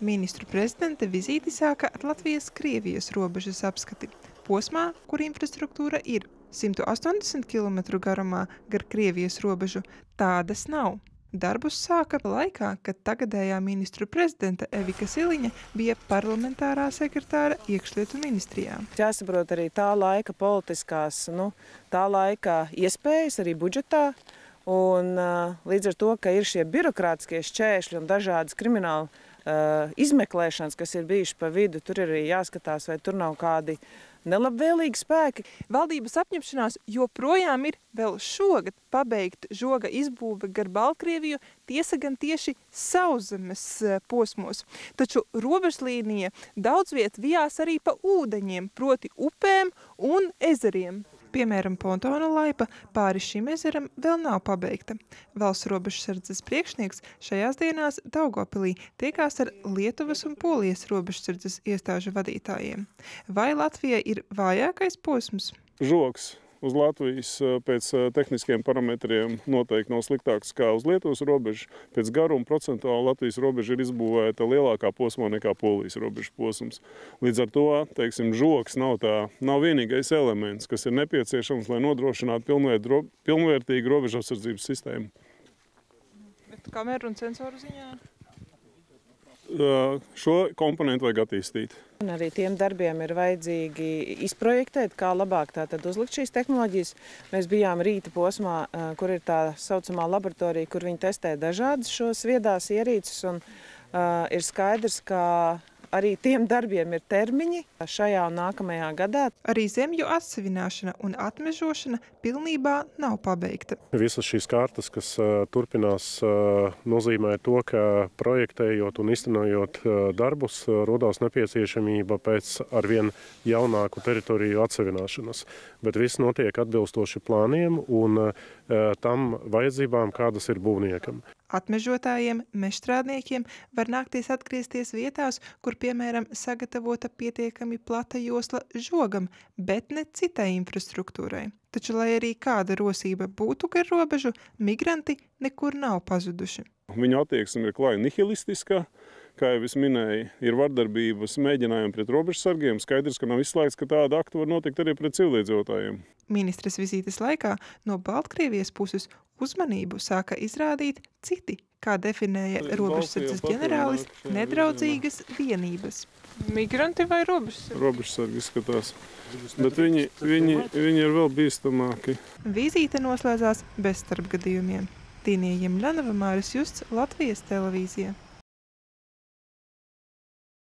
Ministru prezidenta vizīti sāka ar Latvijas-Krievijas robežas apskati. Posmā, kur infrastruktūra ir 180 km garumā gar Krievijas robežu, tādas nav. Darbus sāka laikā, kad tagadējā ministru prezidenta Evika Siliņa bija parlamentārā sekretāra iekšlietu ministrijā. Jāsaprot arī tā laika politiskās, nu, tā laika iespējas arī budžetā. Un, līdz ar to, ka ir šie birokrātiskie šķēršļi un dažādas krimināla izmeklēšanas, kas ir bijušas pa vidu, tur arī jāskatās, vai tur nav kādi nelabvēlīgi spēki. Valdības apņemšanās joprojām ir vēl šogad pabeigt žoga izbūve gar Baltkrieviju, tiesa gan tieši sauszemes posmos. Taču robežlīnija daudz viet vijās arī pa ūdeņiem, proti upēm un ezeriem. Piemēram, pontona laipa pāri šim ezeram vēl nav pabeigta. Valsts robežsardzes priekšnieks šajās dienās Daugopilī tiekās ar Lietuvas un Polijas robežsardzes iestāžu vadītājiem. Vai Latvija ir vājākais posms? Žoks uz Latvijas eh, pēc eh, tehniskiem parametriem noteikti nav sliktāks kā uz Lietuvas robežu. Pēc garuma procentuāli Latvijas robeža ir izbūvēta lielākā posmā nekā Polijas robežas posms. Līdz ar to, teiksim, žoks nav tā, nav vienīgais elements, kas ir nepieciešams, lai nodrošinātu pilnvērtīgu robežu apsardzības sistēmu. Bet kameru un sensoru ziņā? Šo komponentu vajag attīstīt. Un arī tiem darbiem ir vajadzīgi izprojektēt, kā labāk tātad uzlikt šīs tehnoloģijas. Mēs bijām rīta posmā, kur ir tā saucamā laboratorija, kur viņi testē dažādas šos viedās ierīces. Un, uh, ir skaidrs, ka arī tiem darbiem ir termiņi šajā un nākamajā gadā. Arī zemju atsevināšana un atmežošana pilnībā nav pabeigta. Visas šīs kārtas, kas turpinās, nozīmē to, ka projektējot un iztenojot darbus, rodās nepieciešamība pēc arvien jaunāku teritoriju atsevināšanas. Bet viss notiek atbilstoši plāniem un tam vajadzībām, kādas ir būvniekam. Atmežotājiem, mežstrādniekiem var nākties atgriezties vietās, kur, piemēram, sagatavota pietiekami plata josla žogam, bet ne citai infrastruktūrai. Taču, lai arī kāda rosība būtu gar robežu, migranti nekur nav pazuduši. Viņu attieksme ir klāja nihilistiskā, kā jau es minēju, ir vardarbības mēģinājumi pret robežsargiem. Skaidrs, ka nav izslēgts, ka tāda akta var notikt arī pret cilvēdzotājiem. Ministres vizītes laikā no Baltkrievijas puses uzmanību sāka izrādīt citi, kā definēja robežsardzes ģenerālis, nedraudzīgas vienības. Migranti vai robežsargi? Robežsargi izskatās, bet viņi, viņi, viņi ir vēl bīstamāki. Vizīte noslēdzās bez starpgadījumiem. Tīnija Jemļanova, Māris Justs, Latvijas televīzija.